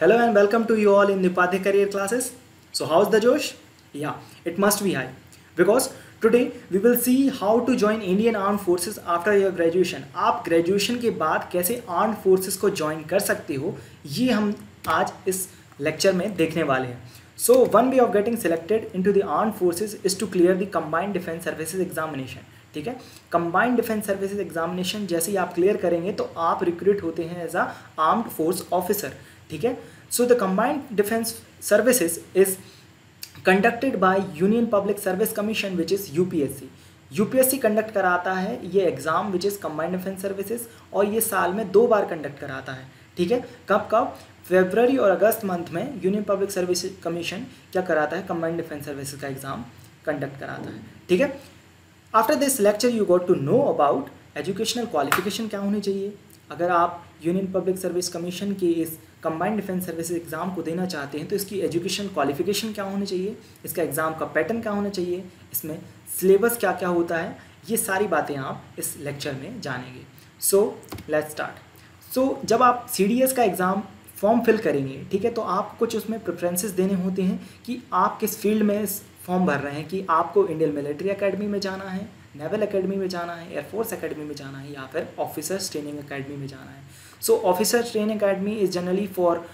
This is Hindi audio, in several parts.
Hello and welcome to you all in Nipadhi Career Classes. So how's the Josh? Yeah, it must be high because today we will see how to join Indian Armed Forces after your graduation. आप graduation के बाद कैसे armed forces को join कर सकते हो ये हम आज इस lecture में देखने वाले हैं So one way of getting selected into the armed forces is to clear the combined defense services examination. ठीक है कंबाइंड डिफेंस सर्विसेज़ एग्जामिनेशन जैसे ही आप क्लियर करेंगे तो आप रिक्रूट होते हैं as a armed force officer ठीक है? So the combined defence services is conducted by union public service commission which is UPSC UPSC conduct कराता है ये exam which is combined defence services और ये साल में दो बार कंडक्ट कराता है। ठीक है? कब कब? फेबररी और अगस्त मंथ में यूनियन पब्लिक सर्विस कमीशन क्या कराता है? कंबाइंड डिफेंस सर्विसेज़ का एग्ज़ाम कंडक्ट कराता है। ठीक है? After this lecture you got to know about educational qualification क्या होनी चाहिए? अगर आप यूनियन पब्लिक सर्विस कमीशन के इस कंबाइंड डिफेंस सर्विस एग्ज़ाम को देना चाहते हैं तो इसकी एजुकेशन क्वालिफिकेशन क्या होनी चाहिए? इसका एग्ज़ाम का पैटर्न क्या होना चाहिए? इसमें सिलेबस क्या क्या होता है? ये सारी बातें आप इस लेक्चर में जानेंगे। सो लेट स्टार्ट सो जब आप सीडीएस का एग्ज़ाम फॉर्म फिल करेंगे, ठीक है तो आप कुछ उसमें प्रेफरेंसेस देने होते हैं कि आप किस फ़ील्ड में फॉर्म भर रहे हैं, कि आपको इंडियन मिलिट्री एकेडमी में जाना है नेवल एकेडमी में जाना है एयरफोर्स एकेडमी में जाना है, या फिर ऑफिसर्स ट्रेनिंग एकेडमी में जाना है। So officers training academy is generally for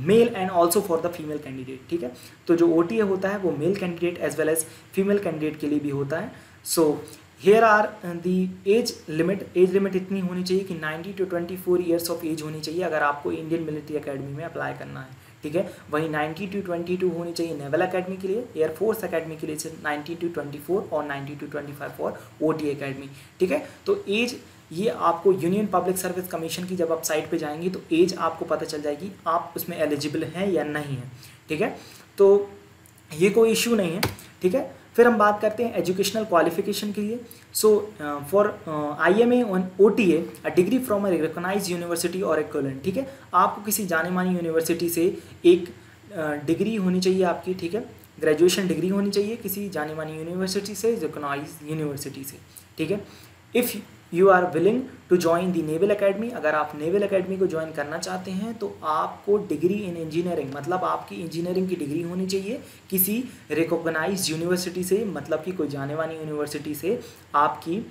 male and also for the female candidate ठीक है? तो जो ओटीए होता है, वो male candidate as well as female candidate के लिए भी होता है। So here are the age limit age limit इतनी होनी चाहिए कि 90 टू 24 ईयर्स ऑफ़ एज होनी चाहिए अगर आपको इंडियन मिलिट्री एकेडमी में अप्लाई करना है। ठीक है? वहीं 90 टू 22 होनी चाहिए नेवल अकेडमी के लिए एयरफोर्स अकेडमी के लिए 90 टू 24 और 90 to 25 for O T academy ठीक है? तो एज ये आपको यूनियन पब्लिक सर्विस कमीशन की जब आप साइट पे जाएँगे तो एज आपको पता चल जाएगी आप उसमें एलिजिबल हैं या नहीं है। ठीक है? तो ये कोई इश्यू नहीं है। ठीक है? फिर हम बात करते हैं एजुकेशनल क्वालिफिकेशन के लिए। So for I M and O T a degree from a recognise university और एक्वलेंट ठीक है? आपको किसी जाने मानी यूनिवर्सिटी से एक डिग्री uh, होनी चाहिए आपकी ठीक है? ग्रेजुएशन डिग्री होनी चाहिए किसी जाने मानी यूनिवर्सिटी से रिकोगनाइज यूनिवर्सिटी से ठीक है? If you are willing to join the naval academy अगर आप नेवल अकेडमी को ज्वाइन करना चाहते हैं तो आपको डिग्री इन इंजीनियरिंग मतलब आपकी इंजीनियरिंग की डिग्री होनी चाहिए। किसी रिकॉग्नाइज यूनिवर्सिटी से मतलब कि कोई जाने वाली यूनिवर्सिटी से आपकी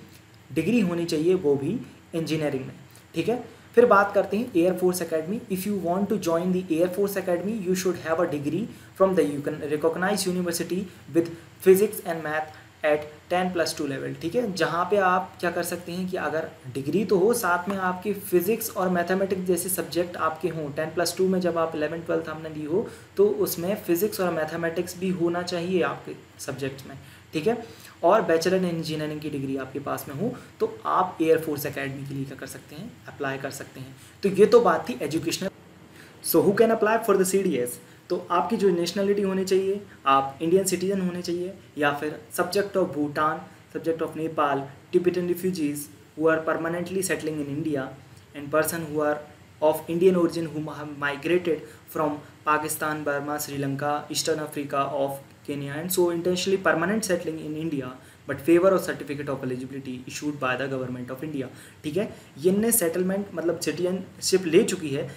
डिग्री होनी चाहिए, वो भी इंजीनियरिंग में। ठीक है? फिर बात करते हैं air force academy if you want to join the air force academy you should have a degree from the you can recognise university with physics and math at ten plus two level ठीक है? जहाँ पे आप क्या कर सकते हैं कि अगर डिग्री तो हो, साथ में आपकी फिजिक्स और मैथमेटिक्स जैसे सब्जेक्ट आपके हों टेन प्लस टू में जब आप इलेवन ट्वेल्थ हमने दी हो तो उसमें फिजिक्स और मैथमेटिक्स भी होना चाहिए आपके सब्जेक्ट में, ठीक है? और बैचलर इन इंजीनियरिंग की डिग्री आपके पास में हो तो आप एयरफोर्स अकेडमी के लिए क्या कर सकते हैं? अप्लाई कर सकते हैं। तो ये तो बात थी educational so who can apply for the C D S तो आपकी जो नेशनलिटी होनी चाहिए, आप इंडियन सिटीजन होने चाहिए, या फिर subject of Bhutan subject of Nepal Tibetan refugees who are permanently settling in India and person who are of Indian origin who migrated from Pakistan Burma Sri Lanka eastern Africa of Kenya and so intentionally permanent settling in India but favour of certificate of eligibility issued by the government of India ठीक है? ये सेटलमेंट मतलब सिटीजनशिप ले चुकी है,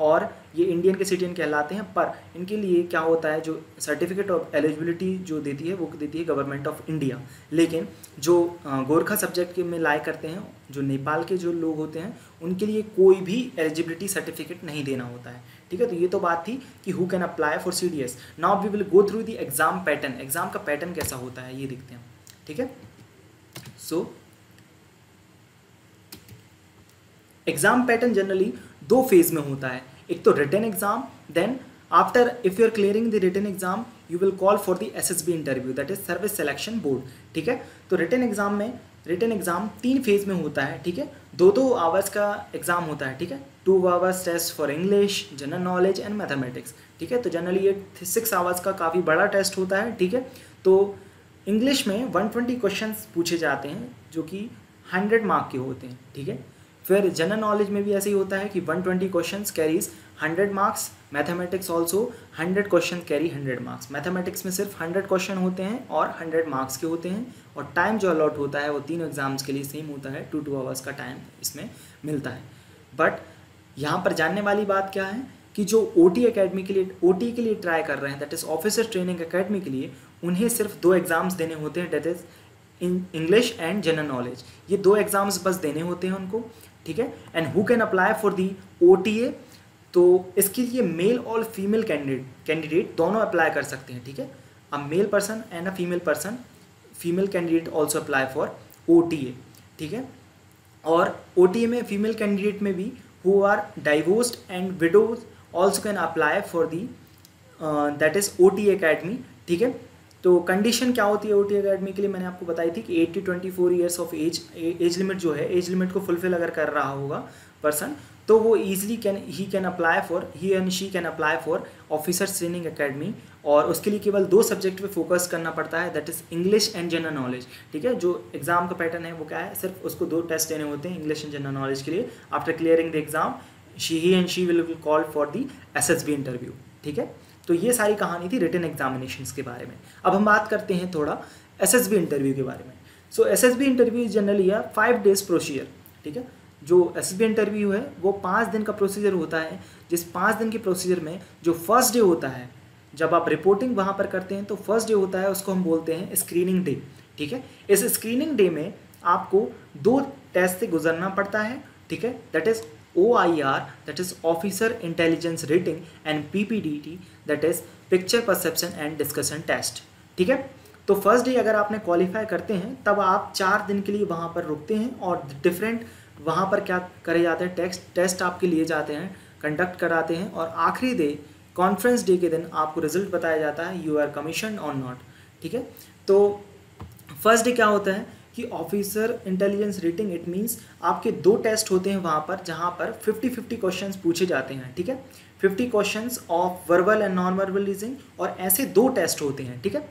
और ये इंडियन के सिटीजन कहलाते हैं, पर इनके लिए क्या होता है, जो सर्टिफिकेट ऑफ़ एलिजिबिलिटी जो देती है, वो देती है गवर्नमेंट ऑफ़ इंडिया लेकिन जो गोरखा सब्जेक्ट के में लाए करते हैं, जो नेपाल के जो लोग होते हैं, उनके लिए कोई भी एलिजिबिलिटी सर्टिफिकेट नहीं देना होता है। ठीक है? तो ये तो बात थी कि who can apply for C D S now we will go through the exam pattern exam का पैटर्न कैसा होता है, ये देखते हैं। ठीक है? सो एग्ज़ाम पैटर्न जनरली दो फ़ेज़ में होता है। एक तो written exam then after if you are clearing the written exam you will call for the S S B interview that is service selection board ठीक है? तो रिटर्न एग्ज़ाम में रिटर्न एग्ज़ाम तीन फ़ेज़ में होता है, ठीक है? दो दो आवर्स का एग्ज़ाम होता है, ठीक है? Two hours test for English general knowledge and mathematics ठीक है? तो जनरली ये सिक्स आवर्स का काफ़ी बड़ा टेस्ट होता है, ठीक है? तो इंग्लिश में 120 क्वेश्चन पूछे जाते हैं, जो कि 100 मार्क के होते हैं, ठीक है? फिर जनरल नॉलेज में भी ऐसे ही होता है कि 120 question carries 100 marks mathematics also 100 question carry 100 marks mathematics में सिर्फ़ 100 क्वेश्चन होते हैं और 100 मार्क्स के होते हैं, और टाइम जो अलॉट होता है वो तीनों एग्ज़ाम्स के लिए सेम होता है टू टू आवर्स का टाइम इसमें मिलता है. बट यहाँ पर जानने वाली बात क्या है कि जो ओ टी अकेडमी के लिए ओ टी के लिए ट्राई कर रहे हैं that is officer training academy के लिए उन्हें सिर्फ़ दो एग्ज़ाम्स देने होते हैं that is English and general knowledge ये दो एग्ज़ाम्स बस देने होते हैं उनको, ठीक है? And who can apply for the O T A तो इसके लिए मेल और फीमेल कैंडिडेट कैंडिडेट दोनों अप्लाई कर सकते हैं, ठीक है? A male person and a female person female candidate also apply for O T A ठीक है? और ओ टी ए में फीमेल कैंडिडेट में भी who are divorced and widows also can apply for the that is O T academy ठीक है? तो कंडीशन क्या होती है ओ टी अकेडमी के लिए? मैंने आपको बताई थी कि eight to twenty four years of age age limit जो है एज लिमिट को फुलफिल अगर कर रहा होगा पर्सन तो वो easily can he can apply for he and she can apply for officer training academy और उसके लिए केवल दो सब्जेक्ट पे फोकस करना पड़ता है that is English and general knowledge ठीक है? जो एग्ज़ाम का पैटर्न है वो क्या है? सिर्फ़ उसको दो टेस्ट देने होते हैं इंग्लिश एंड जनरल नॉलेज के लिए। After clearing the exam she he and she will will call for the S S B interview ठीक है? तो ये सारी कहानी थी रिटर्न एग्जामिनेशन के बारे में। अब हम बात करते हैं थोड़ा एस एस बी इंटरव्यू के बारे में। So S S B interview generally है फाइव डेज़ प्रोसीजर ठीक है? जो एस बी इंटरव्यू है, वो पाँच दिन का प्रोसीजर होता है, जिस पाँच दिन के प्रोसीजर में जो फ़र्स्ट डे होता है, जब आप रिपोर्टिंग वहाँ पर करते हैं तो फ़र्स्ट डे होता है, उसको हम बोलते हैं स्क्रीनिंग डे ठीक है? इस स्क्रीनिंग डे में आपको दो टेस्ट से गुजरना पड़ता है, ठीक है? That is officer intelligence rating and P P D T that is picture perception and discussion test ठीक है? तो फ़र्स्ट डे अगर आपने क्वालिफाई करते हैं, तब आप चार दिन के लिए वहाँ पर रुकते हैं और डिफरेंट वहाँ पर क्या करे जाते हैं टेस्ट टेस्ट आपके लिए जाते हैं कंडक्ट कराते हैं और आखिरी डे कॉन्फ्रेंस डे के दिन आपको रिज़ल्ट बताया जाता है यू आर कमीशन और नॉट ठीक है? तो फ़र्स्ट डे क्या होता है? कि officer intelligence rating it means आपके दो टेस्ट होते हैं वहाँ पर, जहाँ पर 50 50 क्वेश्चंस पूछे जाते हैं, ठीक है? 50 questions of verbal and non verbal reasoning और ऐसे दो टेस्ट होते हैं, ठीक है?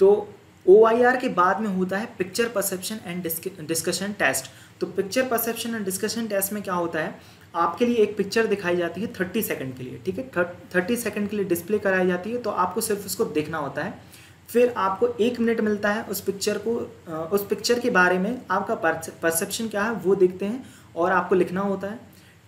तो ओआईआर के बाद में होता है picture perception and discussion test तो picture perception and discussion test में क्या होता है? आपके लिए एक पिक्चर दिखाई जाती है थर्टी सेकंड के लिए, ठीक है? थर्टी सेकंड के लिए डिस्प्ले कराई जाती है तो आपको सिर्फ़ उसको देखना होता है। फिर आपको एक मिनट मिलता है उस पिक्चर को उस पिक्चर के बारे में आपका परसेप्शन क्या है वो देखते हैं और आपको लिखना होता है,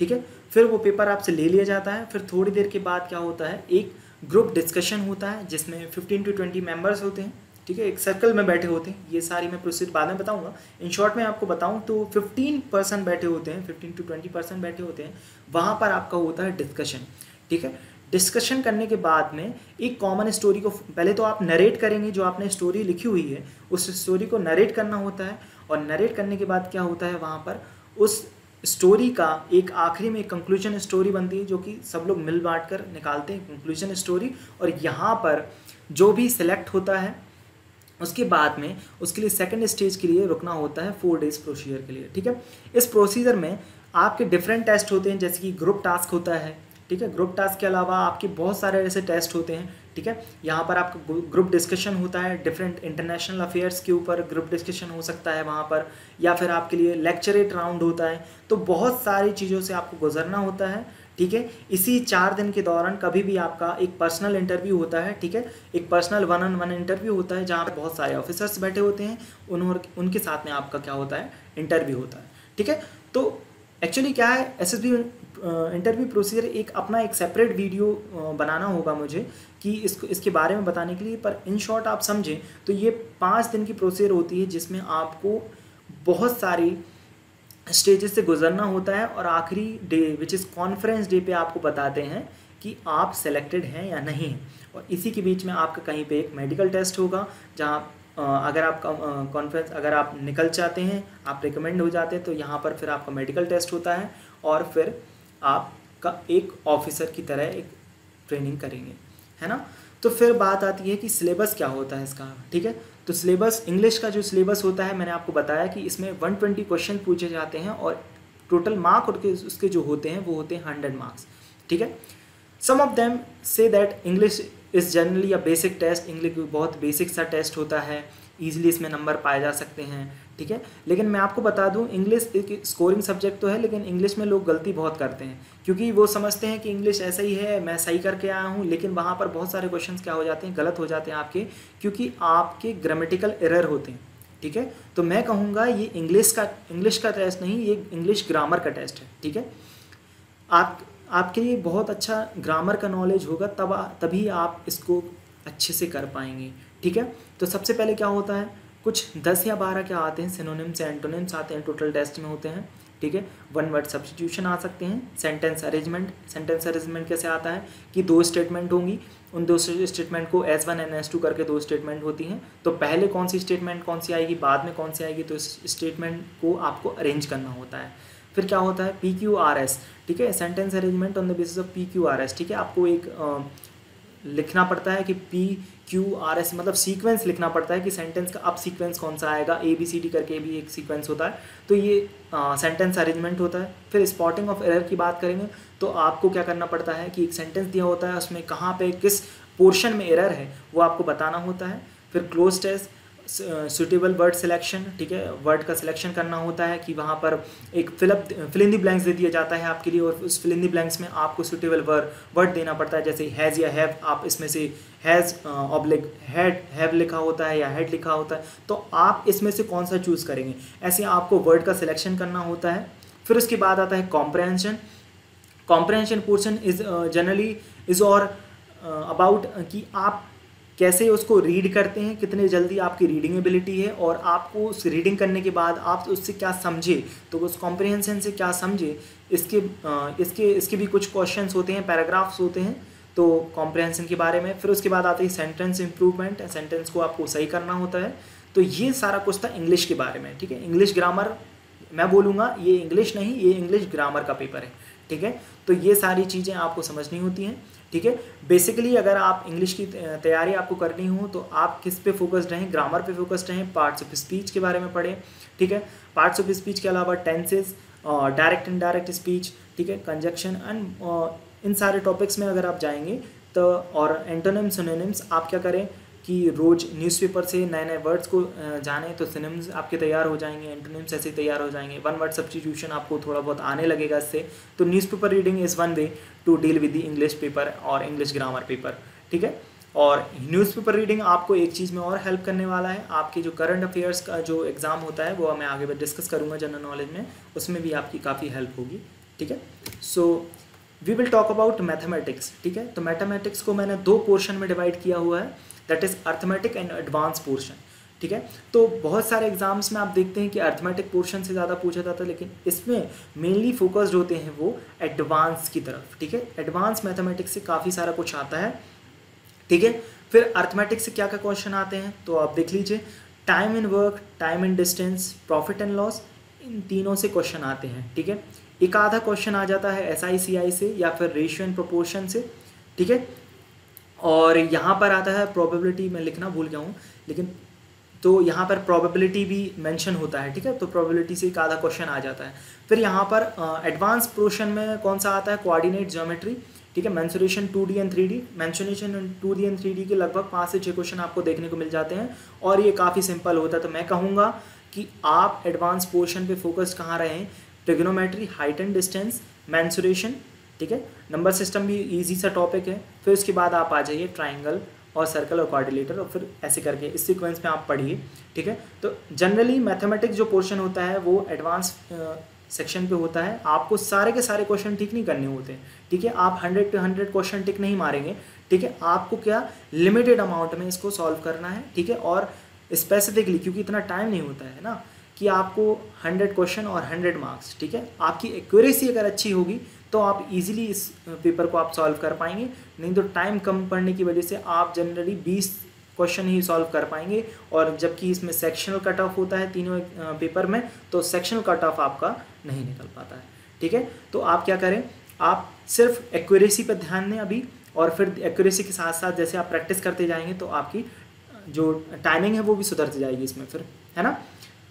ठीक है? फिर वो पेपर आपसे ले लिया जाता है, फिर थोड़ी देर के बाद क्या होता है, एक ग्रुप डिस्कशन होता है जिसमें फिफ्टीन टू ट्वेंटी मेंबर्स होते हैं, ठीक है? एक सर्कल में बैठे होते हैं, ये सारी मैं प्रोसीड बाद में बताऊँगा। इन शॉर्ट में आपको बताऊँ तो 15 परसेंट बैठे होते हैं 15 टू 20 परसेंट बैठे होते हैं, वहाँ पर आपका होता है डिस्कशन ठीक है? डिस्कशन करने के बाद में एक कॉमन स्टोरी को पहले तो आप नरेट करेंगे जो आपने स्टोरी लिखी हुई है, उस स्टोरी को नरेट करना होता है और नरेट करने के बाद क्या होता है वहाँ पर? उस स्टोरी का एक आखिरी में एक कंक्लूजन स्टोरी बनती है जो कि सब लोग मिल बांट कर निकालते हैं कंक्लूजन स्टोरी और यहाँ पर जो भी सिलेक्ट होता है, उसके बाद में उसके लिए सेकंड स्टेज के लिए रुकना होता है फोर डेज़ प्रोसीजर के लिए, ठीक है? इस प्रोसीजर में आपके डिफरेंट टेस्ट होते हैं, जैसे कि ग्रुप टास्क होता है ठीक है? ग्रुप टास्क के अलावा आपके बहुत सारे ऐसे टेस्ट होते हैं, ठीक है? यहाँ पर आपका ग्रुप डिस्कशन होता है डिफरेंट इंटरनेशनल अफेयर्स के ऊपर ग्रुप डिस्कशन हो सकता है वहाँ पर, या फिर आपके लिए लेक्चरेट राउंड होता है तो बहुत सारी चीज़ों से आपको गुजरना होता है, ठीक है? इसी चार दिन के दौरान कभी भी आपका एक पर्सनल इंटरव्यू होता है, ठीक है? एक personal one on one interview होता है, जहाँ पर बहुत सारे ऑफिसर्स बैठे होते हैं उन्होंने उनके साथ में आपका क्या होता है? इंटरव्यू होता है, ठीक है? तो एक्चुअली क्या है? एस इंटरव्यू प्रोसीजर एक अपना एक सेपरेट वीडियो बनाना होगा मुझे कि इसको, इसके बारे में बताने के लिए। पर इन शॉर्ट आप समझें तो ये पाँच दिन की प्रोसीजर होती है जिसमें आपको बहुत सारी स्टेजेस से गुजरना होता है और आखिरी day which is conference day पे आपको बताते हैं कि आप सेलेक्टेड हैं या नहीं। और इसी के बीच में आपका कहीं पे एक मेडिकल टेस्ट होगा, जहाँ अगर आप कॉन्फ्रेंस अगर आप निकल जाते हैं, आप रिकमेंड हो जाते हैं तो यहाँ पर फिर आपका मेडिकल टेस्ट होता है। और फिर आपका एक ऑफिसर की तरह एक ट्रेनिंग करेंगे, है ना? तो फिर बात आती है कि सिलेबस क्या होता है इसका, ठीक है? तो सिलेबस इंग्लिश का जो सिलेबस होता है, मैंने आपको बताया कि इसमें 120 क्वेश्चन पूछे जाते हैं और टोटल मार्क उसके उसके जो होते हैं, वो होते हैं हंड्रेड मार्क्स ठीक है? सम ऑफ़ देम से that English is generally a basic test English बहुत बेसिक सा टेस्ट होता है। ईजिली इसमें नंबर पाए जा सकते हैं, ठीक है? लेकिन मैं आपको बता दूँ इंग्लिश एक स्कोरिंग सब्जेक्ट तो है, लेकिन इंग्लिश में लोग गलती बहुत करते हैं। क्योंकि वो समझते हैं कि इंग्लिश ऐसा ही है, मैं सही करके आया हूँ, लेकिन वहाँ पर बहुत सारे क्वेश्चन क्या हो जाते हैं, गलत हो जाते हैं आपके, क्योंकि आपके ग्रामेटिकल एरर होते हैं, ठीक है? तो मैं कहूँगा, ये इंग्लिश का इंग्लिश का टेस्ट नहीं, ये इंग्लिश ग्रामर का टेस्ट है, ठीक है? आप, आपके लिए बहुत अच्छा ग्रामर का नॉलेज होगा, तब तभी आप इसको अच्छे से कर पाएँगे। ठीक है? तो सबसे पहले क्या होता है? कुछ दस या बारह क्या आते हैं? सिनोनिम्स एंटोनिम्स आते हैं टोटल टेस्ट में होते हैं ठीक है? वन वर्ड सब्सटीट्यूशन आ सकते हैं सेंटेंस अरेंजमेंट सेंटेंस अरेंजमेंट कैसे आता है? कि दो स्टेटमेंट होंगी उन दो स्टेटमेंट को S one and S two करके दो स्टेटमेंट होती हैं। तो पहले कौन सी स्टेटमेंट कौन सी आएगी? बाद में कौन सी आएगी? तो इस स्टेटमेंट को आपको अरेंज करना होता है। फिर क्या होता है? पी क्यू आर एस ठीक है? Sentence arrangement on the basis of P Q R S ठीक है? आपको एक आ, लिखना पड़ता है कि पी क्यू आर एस मतलब सीक्वेंस लिखना पड़ता है कि सेंटेंस का अब सीक्वेंस कौन सा आएगा? ए बी सी डी करके भी एक सीक्वेंस होता है। तो ये सेंटेंस अरेंजमेंट होता है। फिर स्पॉटिंग ऑफ़ एरर की बात करेंगे तो आपको क्या करना पड़ता है कि एक सेंटेंस दिया होता है, उसमें कहाँ पे किस पोर्शन में एरर है, वो आपको बताना होता है। फिर cloze test suitable word selection ठीक है? वर्ड का सिलेक्शन करना होता है कि वहाँ पर एक फिलअप फिलिंदी ब्लैंक्स दे दिया जाता है आपके लिए और उस फिलिंदी ब्लैंक्स में आपको सुटेबल वर्ड वर्ड देना पड़ता है, जैसे हैज़ या हैव आप इसमें से हैज़ ऑब्लिक हैड हैव लिखा होता है या हैड लिखा होता है तो आप इसमें से कौन सा चूज़ करेंगे? ऐसे आपको वर्ड का सिलेक्शन करना होता है, फिर उसके बाद आता है comprehension comprehension portion is generally is और अबाउट कि आप कैसे उसको रीड करते हैं, कितने जल्दी आपकी रीडिंग एबिलिटी है और आपको उस रीडिंग करने के बाद आप उससे क्या समझे तो उस कॉम्प्रिहेंशन से क्या समझे, इसके इसके इसके भी कुछ क्वेश्चंस होते हैं पैराग्राफ्स होते हैं तो कॉम्प्रिहेंशन के बारे में, फिर उसके बाद आते हैं सेंटेंस इंप्रूवमेंट सेंटेंस को आपको सही करना होता है तो ये सारा कुछ था इंग्लिश के बारे में, ठीक है? इंग्लिश ग्रामर मैं बोलूँगा, ये इंग्लिश नहीं, ये इंग्लिश ग्रामर का पेपर है, ठीक है? तो ये सारी चीज़ें आपको समझनी होती हैं। ठीक है? बेसिकली अगर आप इंग्लिश की तैयारी आपको करनी हो तो आप किस पे फोकस्ड रहें? ग्रामर पे फोकस्ड रहें पार्ट्स ऑफ़ स्पीच के बारे में पढ़ें, ठीक है? पार्ट्स ऑफ़ स्पीच के अलावा tenses direct and direct speech ठीक है? कंजक्शन एंड इन सारे टॉपिक्स में अगर आप जाएँगे तो और एंटोनिम्स सोनोनिम्स आप क्या करें? कि रोज़ न्यूज़पेपर से नए नए वर्ड्स को जाने तो सिनेम्स आपके तैयार हो जाएँगे एंटोनिम्स ऐसे तैयार हो जाएँगे। वन वर्ड सब्सटीट्यूशन आपको थोड़ा बहुत आने लगेगा इससे। तो newspaper reading is one way to deal with the English paper और इंग्लिश ग्रामर पेपर ठीक है? और न्यूज़पेपर रीडिंग आपको एक चीज़ में और हेल्प करने वाला है। आपके जो करंट अफेयर्स का जो एग्ज़ाम होता है, वो मैं आगे डिस्कस करूँगा जनरल नॉलेज में, उसमें भी आपकी काफ़ी हेल्प होगी, ठीक है? So we will talk about mathematics ठीक है? तो मैथमेटिक्स को मैंने दो पोर्शन में डिवाइड किया हुआ है। That is arithmetic and advance portion ठीक है? तो बहुत सारे एग्ज़ाम्स में आप देखते हैं कि अर्थमेटिक पोर्शन से ज़्यादा पूछा जाता है, लेकिन इसमें मेनली फोकस्ड होते हैं वो एडवांस की तरफ़। ठीक है? एडवांस मैथमेटिक्स से काफ़ी सारा कुछ आता है। ठीक है? फिर अर्थमेटिक्स से क्या क्या क्वेश्चन आते हैं? तो आप देख लीजिए। Time in work time in distance profit and loss इन तीनों से क्वेश्चन आते हैं। ठीक है? एक आधा क्वेश्चन आ जाता है एस से या फिर रेशियो एंड प्रोपोर्शन से। ठीक है? और यहाँ पर आता है प्रोबेबिलिटी मैं लिखना भूल गया हूँ, लेकिन तो यहाँ पर प्रोबेबिलिटी भी मेंशन होता है, ठीक है? तो प्रोबेबिलिटी से एक आधा क्वेश्चन आ जाता है। फिर यहाँ पर एडवांस पोर्शन में कौन सा आता है? कोऑर्डिनेट ज्योमेट्री ठीक है? Mensuration two D and three D mensuration two D and three D के लगभग पाँच से छः क्वेश्चन आपको देखने को मिल जाते हैं, और ये काफ़ी सिंपल होता है। तो मैं कहूँगा कि आप एडवांस पोर्शन पे फोकस कहाँ रहें trigonometry height and distance mensuration ठीक है? नंबर सिस्टम भी ईजी सा टॉपिक है। फिर उसके बाद आप आ जाइए ट्राइंगल और सर्कल और कॉर्डिलेटर और फिर ऐसे करके इस सीक्वेंस में आप पढ़िए, ठीक है? तो जनरली मैथमेटिक्स जो पोर्शन होता है, वो एडवांस सेक्शन पे होता है। आपको सारे के सारे क्वेश्चन टिक नहीं करने होते। ठीक है? आप hundred to hundred question tick नहीं मारेंगे। ठीक है? आपको क्या? लिमिटेड अमाउंट में इसको सॉल्व करना है, ठीक है? और स्पेसिफिकली क्योंकि इतना टाइम नहीं होता है ना, कि आपको हंड्रेड क्वेश्चन और हंड्रेड मार्क्स ठीक है? आपकी एक्यूरेसी अगर अच्छी होगी तो आप इजीली इस पेपर को आप सॉल्व कर पाएँगे। नहीं तो टाइम कम पड़ने की वजह से आप जनरली बीस क्वेश्चन ही सॉल्व कर पाएँगे। और जबकि इसमें सेक्शनल कट ऑफ़ होता है तीनों पेपर में तो सेक्शनल कट ऑफ़ आपका नहीं निकल पाता है। ठीक है? तो आप क्या करें? आप सिर्फ़ एक्यूरेसी पर ध्यान दें अभी, और फिर एक्यूरेसी के साथ साथ जैसे आप प्रैक्टिस करते जाएँगे तो आपकी जो टाइमिंग है वो भी सुधरती जाएगी इसमें फिर, है ना?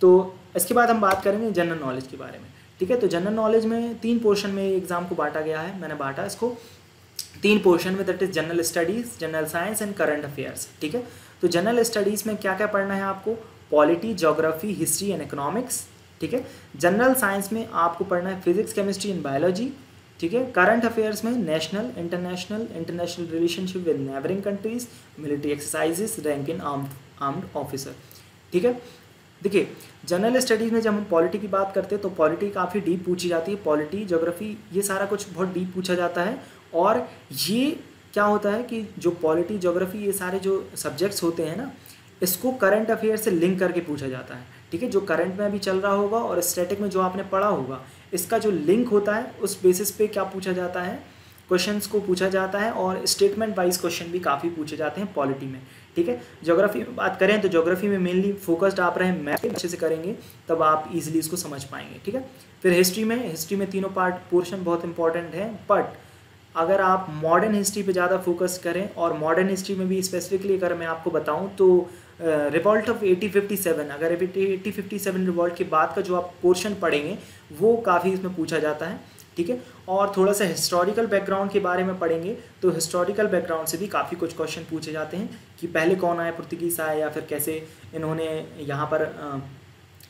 तो इसके बाद हम बात करेंगे जनरल नॉलेज के बारे में। ठीक है तो जनरल नॉलेज में तीन पोर्शन में एग्ज़ाम को बांटा गया है, मैंने बांटा इसको। तीन पोर्शन में that is general studies general science and current affairs ठीक है? तो जनरल स्टडीज़ में क्या क्या पढ़ना है आपको? Polity geography history and economics ठीक है? जनरल साइंस में आपको पढ़ना है फिजिक्स केमिस्ट्री एंड बायोलॉजी ठीक है? करंट अफेयर्स में national international international relationship with neighbouring countries military exercises rank in armed armed officer ठीक है? देखिए जनरल स्टडीज़ में जब हम पॉलिटी की बात करते हैं तो पॉलिटी काफ़ी डीप पूछी जाती है। पॉलिटी जोग्राफी ये सारा कुछ बहुत डीप पूछा जाता है। और ये क्या होता है कि जो पॉलिटी जोग्राफी ये सारे जो सब्जेक्ट्स होते हैं ना, इसको करंट अफेयर से लिंक करके पूछा जाता है। ठीक है? जो करंट में अभी चल रहा होगा और स्टैटिक में जो आपने पढ़ा होगा, इसका जो लिंक होता है, उस बेसिस पे क्या पूछा जाता है? क्वेश्चंस को पूछा जाता है और स्टेटमेंट वाइज क्वेश्चन भी काफ़ी पूछे जाते हैं पॉलिटी में, ठीक है? जोग्राफी में बात करें तो जोग्राफी में मेनली फोकस्ड आप रहे मैथ अच्छे से करेंगे, तब आप इजीली इसको समझ पाएँगे, ठीक है? फिर हिस्ट्री में हिस्ट्री में तीनों पार्ट पोर्शन बहुत इंपॉर्टेंट है बट अगर आप मॉडर्न हिस्ट्री पे ज़्यादा फोकस करें और मॉडर्न हिस्ट्री में भी स्पेसिफिकली अगर मैं आपको बताऊँ तो रिवॉल्ट ऑफ़ 1857 अगर 1857 रिवॉल्ट के बाद का जो आप पोर्शन पढ़ेंगे, वो काफ़ी इसमें पूछा जाता है। ठीक है? और थोड़ा सा हिस्टोरिकल बैकग्राउंड के बारे में पढ़ेंगे तो हिस्टोरिकल बैकग्राउंड से भी काफ़ी कुछ क्वेश्चन पूछे जाते हैं कि पहले कौन आए पुर्तगीज आए या फिर कैसे इन्होंने यहाँ पर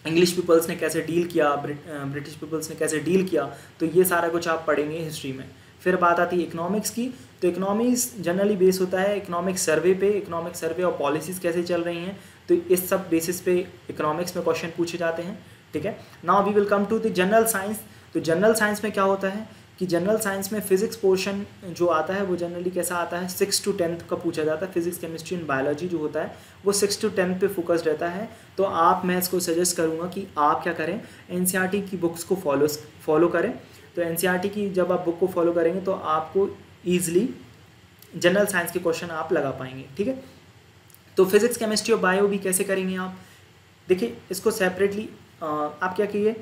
इंग्लिश पीपल्स ने कैसे डील किया ब्रिटिश पीपल्स ने कैसे डील किया तो ये सारा कुछ आप पढ़ेंगे हिस्ट्री में। फिर बात आती है इकोनॉमिक्स की तो इकोनॉमिक्स जनरली बेस होता है इकोनॉमिक सर्वे पे इकोनॉमिक सर्वे और पॉलिसीज़ कैसे चल रही हैं तो इस सब बेसिस पे इकोनॉमिक्स में क्वेश्चन पूछे जाते हैं, ठीक है? Now we will come to the general science तो जनरल साइंस में क्या होता है कि जनरल साइंस में फिजिक्स पोर्शन जो आता है, वो जनरली कैसा आता है? सिक्स टू टेंथ का पूछा जाता है। फिजिक्स केमिस्ट्री एंड बायोलॉजी जो होता है, वो सिक्स टू टेंथ पे फोकस रहता है। तो आप, मैं इसको सजेस्ट करूँगा कि आप क्या करें? एन e की बुक्स को फॉलो फॉलो करें। तो एन e की जब आप बुक को फॉलो करेंगे तो आपको ईजिली जनरल साइंस के क्वेश्चन आप लगा पाएँगे। ठीक है? तो फिजिक्स केमिस्ट्री और बायो भी कैसे करेंगे आप? देखिए, इसको सेपरेटली आप क्या कहिए?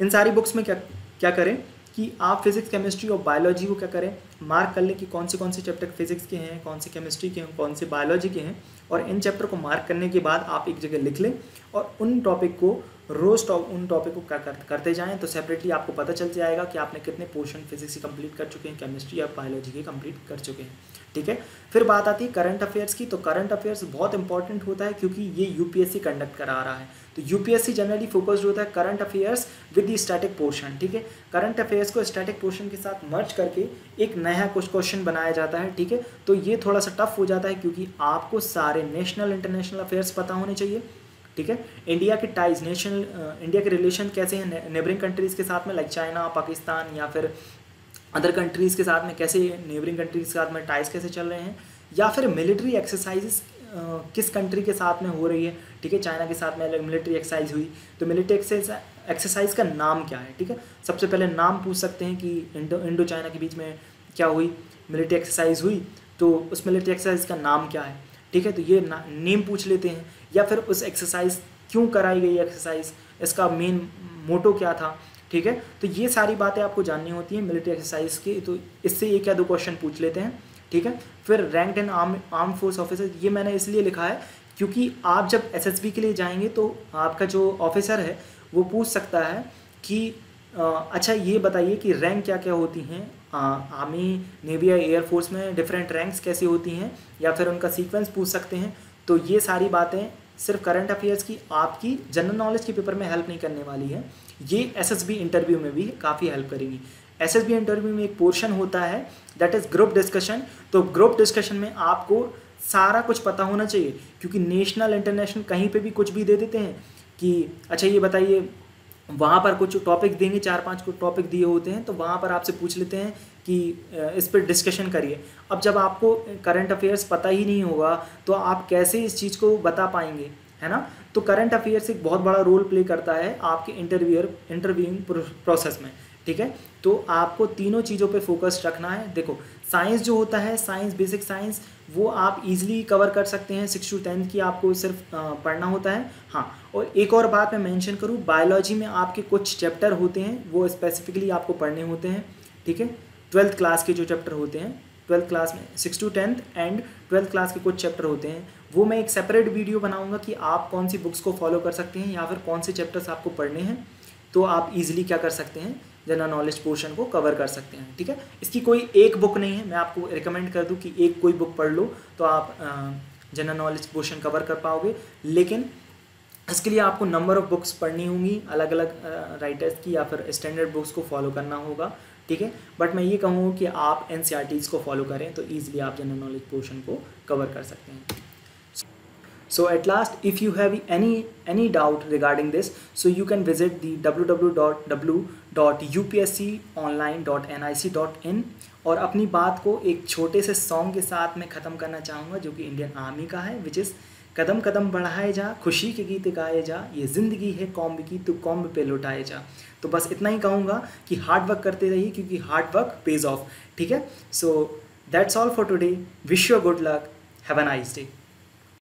इन सारी बुक्स में क्या क्या करें कि आप फिजिक्स केमिस्ट्री और बायोलॉजी को क्या करें? मार्क कर लें कि कौन से कौन से चैप्टर फिजिक्स के हैं कौन से केमिस्ट्री के हैं कौन से बायोलॉजी के हैं और इन चैप्टर को मार्क करने के बाद आप एक जगह लिख लें और उन टॉपिक को रोज टॉप उन टॉपिक को क्या कर, करते जाएँ तो सेपरेटली आपको पता चल जाएगा कि आपने कितने पोर्शन फिजिक्स की कंप्लीट कर चुके हैं केमिस्ट्री या बायोलॉजी के कंप्लीट कर चुके हैं। ठीक है? फिर बात आती है करंट अफेयर्स की तो करंट अफेयर्स बहुत इंपॉर्टेंट होता है क्योंकि ये यूपीएससी कंडक्ट करा रहा है। तो यूपीएससी जनरली फोकस्ड होता है current affairs with the static portion ठीक है? करंट अफेयर्स को स्टैटिक पोर्शन के साथ मर्ज करके एक नया कुछ क्वेश्चन बनाया जाता है, ठीक है? तो ये थोड़ा सा टफ हो जाता है क्योंकि आपको सारे नेशनल इंटरनेशनल अफेयर्स पता होने चाहिए, ठीक है? इंडिया के टाइज नेशनल इंडिया के रिलेशन कैसे हैं? नेबरिंग कंट्रीज़ के साथ में लाइक चाइना पाकिस्तान या फिर अदर कंट्रीज़ के साथ में कैसे नेबरिंग कंट्रीज़ के साथ में टाइज कैसे चल रहे हैं? या फिर मिलिट्री एक्सरसाइजेस किस कंट्री के साथ में हो रही है, ठीक है, चाइना के साथ में अलग मिलिट्री एक्सरसाइज हुई। तो मिलिट्री एक्सरसाइज का नाम क्या है, ठीक है? सबसे पहले नाम पूछ सकते हैं कि इंडो इंडो चाइना के बीच में क्या हुई? मिलिट्री एक्सरसाइज हुई। तो उस मिलिट्री एक्सरसाइज का नाम क्या है, ठीक है? तो ये नेम पूछ लेते हैं। या फिर उस एक्सरसाइज क्यों कराई गई एक्सरसाइज इसका मेन मोटो क्या था, ठीक है? तो ये सारी बातें आपको जाननी होती हैं मिलिट्री एक्सरसाइज की। तो इससे या दो क्वेश्चन पूछ लेते हैं। ठीक है? फिर rank and arm arm force officer ये मैंने इसलिए लिखा है क्योंकि आप जब एसएसबी के लिए जाएँगे तो आपका जो ऑफिसर है वो पूछ सकता है कि आ, अच्छा ये बताइए कि रैंक क्या क्या होती हैं? आर्मी नेवी या एयरफोर्स में डिफरेंट रैंक्स कैसी होती हैं? या फिर उनका सीक्वेंस पूछ सकते हैं। तो ये सारी बातें सिर्फ़ करंट अफेयर्स की आपकी जनरल नॉलेज के पेपर में हेल्प नहीं करने वाली है। ये एसएसबी इंटरव्यू में भी काफ़ी हेल्प करेगी। एसएसबी इंटरव्यू में एक पोर्शन होता है दैट इज़ ग्रुप डिस्कशन तो ग्रुप डिस्कशन में आपको सारा कुछ पता होना चाहिए, क्योंकि नेशनल इंटरनेशनल कहीं पे भी कुछ भी दे देते हैं कि अच्छा ये बताइए, वहाँ पर कुछ टॉपिक देंगे, चार पाँच कुछ टॉपिक दिए होते हैं तो वहाँ पर आपसे पूछ लेते हैं कि इस पर डिस्कशन करिए। अब जब आपको करंट अफेयर्स पता ही नहीं होगा तो आप कैसे इस चीज़ को बता पाएँगे, है ना? तो करंट अफेयर्स एक बहुत बड़ा रोल प्ले करता है आपके इंटरव्यूअर इंटरव्यूइंग प्रोसेस में। ठीक है? तो आपको तीनों चीज़ों पे फोकस रखना है। देखो साइंस जो होता है साइंस बेसिक साइंस वो आप इजीली कवर कर सकते हैं। सिक्स टू टेंथ की आपको सिर्फ़ पढ़ना होता है। हाँ और एक और बात मैं मेंशन करूँ बायोलॉजी में आपके कुछ चैप्टर होते हैं, वो स्पेसिफिकली आपको पढ़ने होते हैं। ठीक है? ट्वेल्थ क्लास के जो चैप्टर होते हैं ट्वेल्थ क्लास में six to tenth and twelfth class के कुछ चैप्टर होते हैं। वो मैं एक सेपरेट वीडियो बनाऊँगा कि आप कौन सी बुक्स को फॉलो कर सकते हैं या फिर कौन से चैप्टर्स आपको पढ़ने हैं। तो आप इजीली क्या कर सकते हैं? जनरल नॉलेज पोर्शन को कवर कर सकते हैं, ठीक है? इसकी कोई एक बुक नहीं है, मैं आपको रिकमेंड कर दूँ कि एक कोई बुक पढ़ लो तो आप जनरल नॉलेज पोर्शन कवर कर पाओगे। लेकिन इसके लिए आपको नंबर ऑफ़ बुक्स पढ़नी होंगी अलग अलग राइटर्स की या फिर स्टैंडर्ड बुक्स को फॉलो करना होगा, ठीक है? बट मैं ये कहूँगा कि आप एन को फॉलो करें तो ईजिली आप जनरल नॉलेज पोर्शन को कवर कर सकते हैं। So at last, if you have any any doubt regarding this, so you can visit the www.upsconline.nic.in और अपनी बात को एक छोटे से सॉन्ग के साथ मैं ख़त्म करना चाहूँगा, जो कि इंडियन आर्मी का है विच इज़ कदम कदम बढ़ाए जा, खुशी के गीत गाए जा, ये ज़िंदगी है कॉम्ब की तो कॉम्ब पे लौटाए जा। तो बस इतना ही कहूँगा कि हार्ड वर्क करते रहिए, क्योंकि हार्ड वर्क पेज ऑफ़ ठीक है? So that's all for today wish you good luck have a nice day